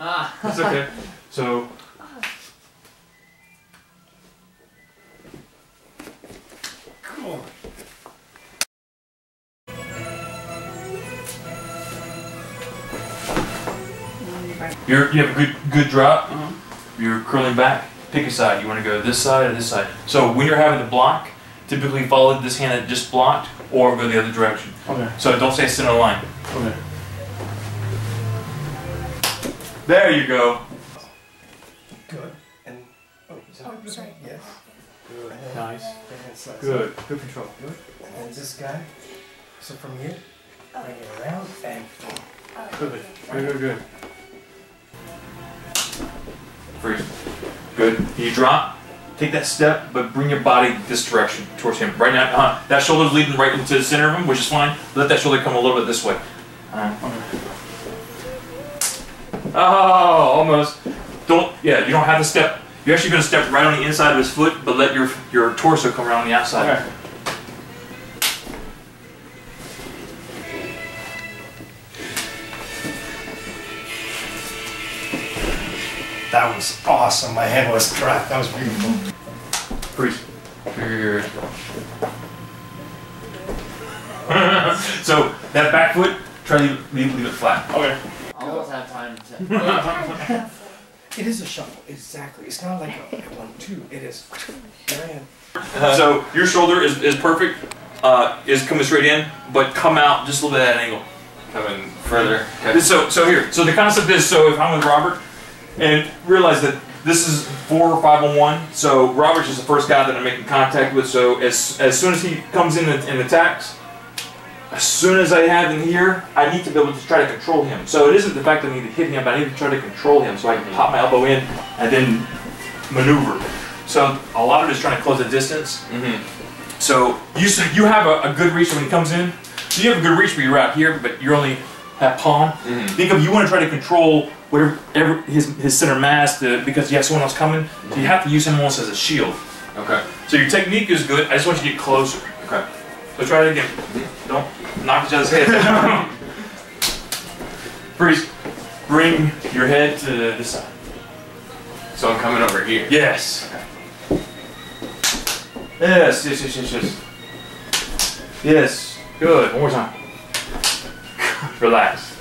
Ah. That's okay. So. Cool. You're, you have a good good drop. You're curling back. Pick a side. You want to go this side or this side. So when you're having the block, typically follow this hand that just blocked, or go the other direction. Okay. So don't stay center line. Okay. There you go. Good. And oh, is that Oh, sorry. Yes. Good. Nice. And slice. Good. Good control. Good. And then this guy. So from here, Oh. bring it around and Oh, Good. okay. Good. Good. Good. Freeze. Good. You drop. Take that step, but bring your body this direction towards him. Right now, uh, that shoulder's leading right into the center of him, which is fine. Let that shoulder come a little bit this way. Uh, oh, almost. Don't. Yeah, you don't have to step. You're actually going to step right on the inside of his foot, but let your your torso come around the outside. Okay. That was awesome. My head was cracked. That was beautiful. Freeze. Good. so that back foot, try to leave, leave, leave it flat. Okay. Almost had time to. It is a shuffle. Exactly. It's not like a one-two. It is. Man. So your shoulder is, is perfect, uh, is coming straight in, but come out just a little bit at an angle. Coming further. Okay. So so here, so the concept is, so if I'm with Robert, and realize that this is four or five on one, so Robert's just the first guy that I'm making contact with. So as as soon as he comes in and, and attacks, as soon as I have him here, I need to be able to try to control him. So it isn't the fact that I need to hit him, but I need to try to control him so I can pop my elbow in and then maneuver. So a lot of it is trying to close the distance. Mm-hmm. So you s- you have a, a good reach when he comes in. So you have a good reach where you're out here, but you're only at palm. Mhm. Think of you want to try to control whatever ever his his center mass to, because you have someone else coming. So you have to use him almost as a shield. Okay. So your technique is good. I just want you to get closer. Okay. So try it again. Don't knock each other's head. Freeze. Bring your head to this side. So I'm coming over here. Yes. Yes, yes, yes, yes, yes. Yes. Good. One more time. Relax.